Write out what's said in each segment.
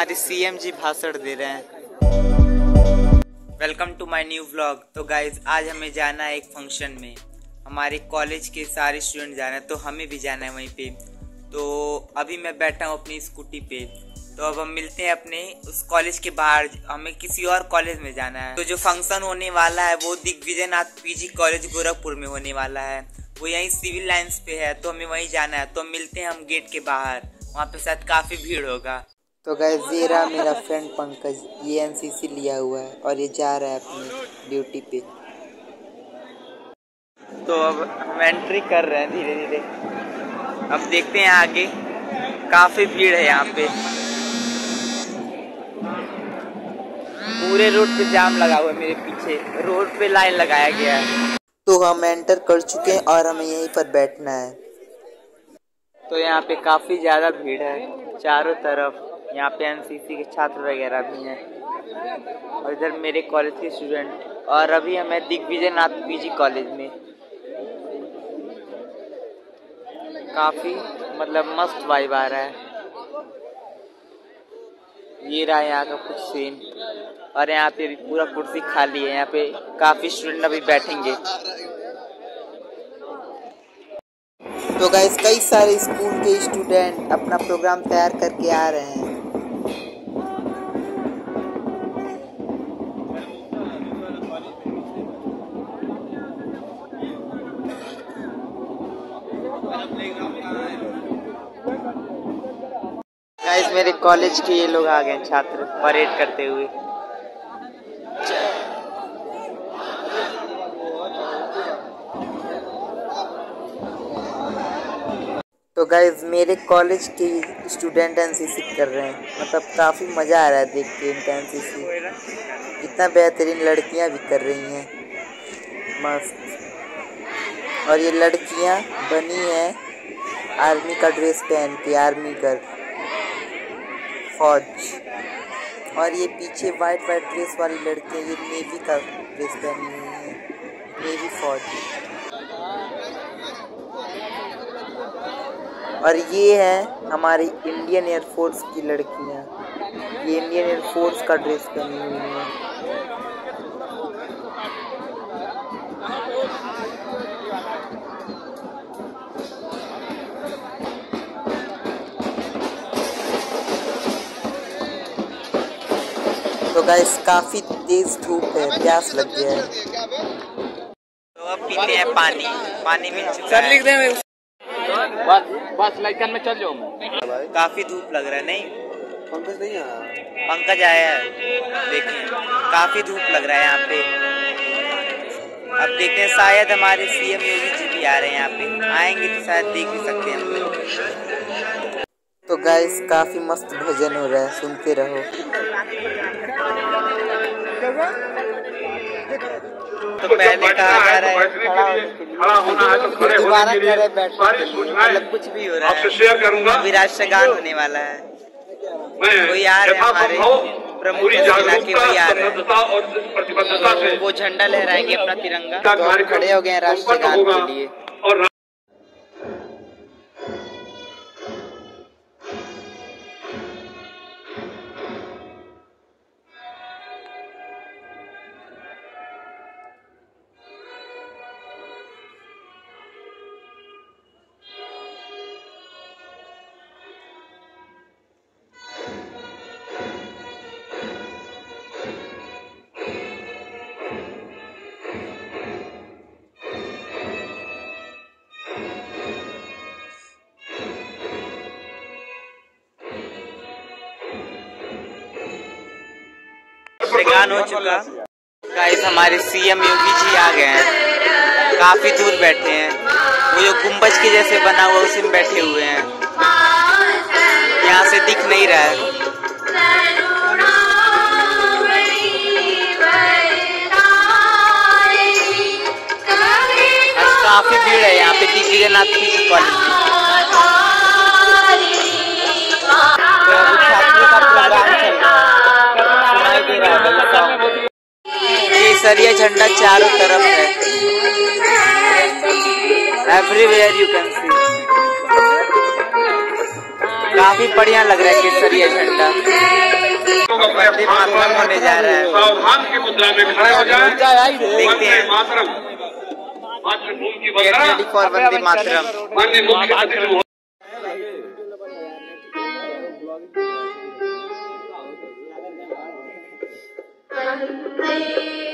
हमारे सीएम जी भाषण दे रहे हैं। Welcome to my new vlog तो गाइज़ आज हमें जाना है एक फ़ंक्शन में। हमारे कॉलेज के सारे स्टूडेंट जा रहे हैं तो हमें भी जाना है वहीं पे। तो अभी मैं बैठा हूँ अपनी स्कूटी पे। तो अब हम मिलते हैं अपने उस कॉलेज के बाहर। हमें किसी और कॉलेज में जाना है। तो जो फ़ंक्शन होने वाला है, वो दिग्विजय नाथ पीजी कॉलेज गोरखपुर में होने वाला है। वो यहीं सिविल लाइन्स पे है तो हमें वहीं जाना है। तो मिलते हैं हम गेट के बाहर। वहाँ पे शायद काफ़ी भीड़ होगा। तो गैस ये रहा मेरा फ्रेंड पंकज ये एनसीसी लिया हुआ है और ये जा रहा है अपनी ड्यूटी पे। तो अब हम एंट्री कर रहे हैं धीरे धीरे। अब देखते हैं आगे। काफ़ी भीड़ है यहाँ पे। पूरे रोड पे जाम लगा हुआ है मेरे पीछे। रोड पे लाइन लगाया गया है। तो हम एंटर कर चुके हैं और हमें यहीं पर बैठना है। तो यहाँ पे काफ़ी ज़्यादा भीड़ है चारों तरफ़। यहाँ पे एनसीसी के छात्र वगैरह भी हैं। और इधर मेरे कॉलेज के स्टूडेंट और अभी हमें दिग्विजय नाथ पीजी कॉलेज में। काफ़ी मतलब मस्त वाइब आ रहा है। ये रहा यहाँ का कुछ सीन और यहाँ पे भी पूरा कुर्सी खाली है। यहाँ पे काफ़ी स्टूडेंट अभी बैठेंगे। तो गाइस कई सारे स्कूल के स्टूडेंट अपना प्रोग्राम तैयार करके आ रहे हैं। मेरे कॉलेज के ये लोग आ गए छात्र परेड करते हुए। तो गाइज़ मेरे कॉलेज के स्टूडेंट एनसीसी कर रहे हैं। मतलब काफ़ी मज़ा आ रहा है देख के इनका एनसीसी इतना बेहतरीन लड़कियाँ भी कर रही हैं। मस्त। और ये लड़कियाँ बनी हैं आर्मी का ड्रेस पहन के आर्मी का फौज। और ये पीछे वाइट वाइट ड्रेस वाली लड़कियाँ ये नेवी का ड्रेस पहनी हुई है। नेवी फौज। और ये है हमारी इंडियन एयरफोर्स की लड़कियाँ। ये इंडियन एयरफोर्स का ड्रेस पहनी हुई है। गाइस काफ़ी तेज़ धूप है प्यास लग गया है। तो अब पीते हैं पानी पानी मिल चुका है लिख दे बस बस लाइकन में चल जाओ मैं। काफ़ी धूप लग रहा है नहीं? पंकज नहीं आया पंकज आया है देखिए काफ़ी धूप लग रहा है यहाँ पे। अब देखते हैं शायद हमारे सीएम योगी जी भी आ रहे हैं यहाँ पे। आएँगे तो शायद देख भी सकते हैं। हम लोग तो गाइस काफ़ी मस्त भजन हो रहा है सुनते रहो। तो पहले कहा जा रहा है खड़ा होना है तो खड़े सारी सूचनाएँ मतलब कुछ भी हो रहा है। शेयर करूँगा। अभी राष्ट्रगान होने वाला है। कोई आ रहे हैं हमारे प्रमुख वही आ रहे हैं। वो झंडा लहराएँगे अपना तिरंगा। तो खड़े हो गए हैं राष्ट्रगान के लिए। और राष्ट्रगान हो चुका गाइस हमारे सीएम योगी जी आ गए हैं काफ़ी दूर बैठे हैं वो जो गुम्बज के जैसे बना हुआ उसी में बैठे हुए हैं यहाँ से दिख नहीं रहा है काफ़ी भीड़ है यहाँ पे दिग्विजय नाथ पीजी कॉलेज तो छात्रों का प्रोग्राम केसरिया झंडा चारों तरफ़ है। एवरीवेयर यू कैन सी काफ़ी बढ़िया लग रहा है केसरिया झंडा। मातरम होने जा रहा है। की मुद्रा में खड़े हो जाए। देखते हैं। मातरम। मातृभूमि की गेट फॉर वंदे मातरम। माननीय मुख्य अतिथि canto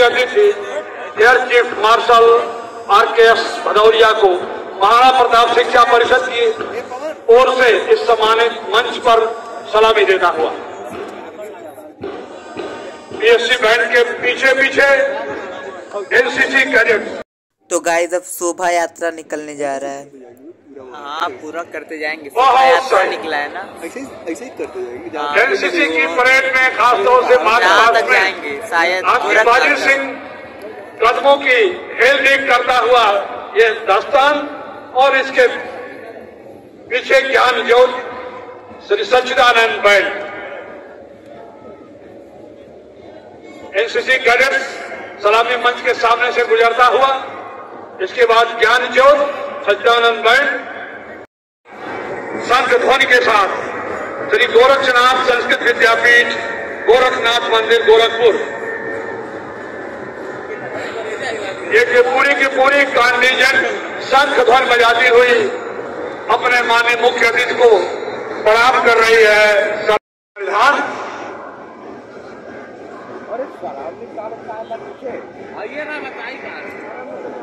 मुख्य अतिथि air chief marshal R K S Bhadauria को महाराणा प्रताप शिक्षा परिषद की ओर से इस सम्मानित मंच पर सलामी देता हुआ। पीएससी बैंड के पीछे पीछे एनसीसी कैडेट तो गाइस अब शोभा यात्रा निकलने जा रहा है। हाँ पूरा करते जाएँगे। बहुत यात्रा निकला है ना? ऐसे ही ऐसे ही करते जाएँगे हाँ। एनसीसी की परेड में खासतौर से मार्च जहाँ तक जाएँगे शायद आपकी बाजी सिंह कदमों की हेल लीक करता हुआ ये दास्तान और इसके पीछे ज्ञान ज्योत Shri Sachchidanand band NCC cadet सलामी मंच के सामने से गुजरता हुआ इसके बाद ज्ञान ज्योत सच्चिदानंद बैंड संघ ध्वनि के साथ श्री गोरक्षनाथ संस्कृत विद्यापीठ, गोरखनाथ मंदिर, गोरखपुर। ये कि पूरी की पूरी कांडीजन शंख ध्वन बजाती हुई अपने माननीय मुख्य अतिथि को प्रणाम कर रही है, संविधान।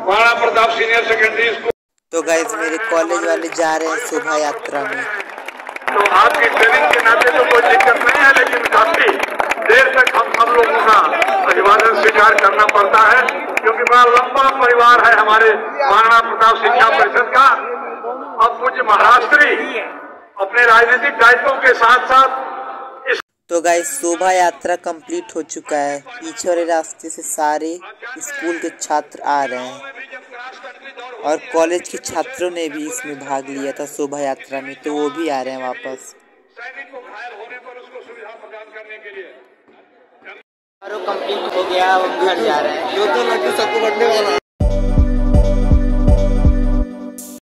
Maharana Pratap senior secondary school. तो गाइस मेरे कॉलेज वाले जा रहे हैं शोभा यात्रा में। तो आपकी ट्रेनिंग के नाते तो कोई दिक्कत नहीं है, लेकिन काफ़ी देर तक हम सब लोगों का अभिवादन स्वीकार करना पड़ता है, क्योंकि बड़ा लंबा परिवार है हमारे महाराणा प्रताप शिक्षा परिषद का। अब कुछ महाराष्ट्री अपने राजनीतिक दायित्वों के साथ साथ तो गाइस शोभा यात्रा कंप्लीट हो चुका है। पीछे वाले रास्ते से सारे स्कूल के छात्र आ रहे हैं। और कॉलेज के छात्रों ने भी इसमें भाग लिया था शोभा यात्रा में तो वो भी आ रहे हैं वापस। सैनिक को घायल होने पर उसको सुविधा प्रदान करने के लिए। कंप्लीट हो गया हम घर जा रहे हैं। जो तो लड्डू सबको बंटने वाला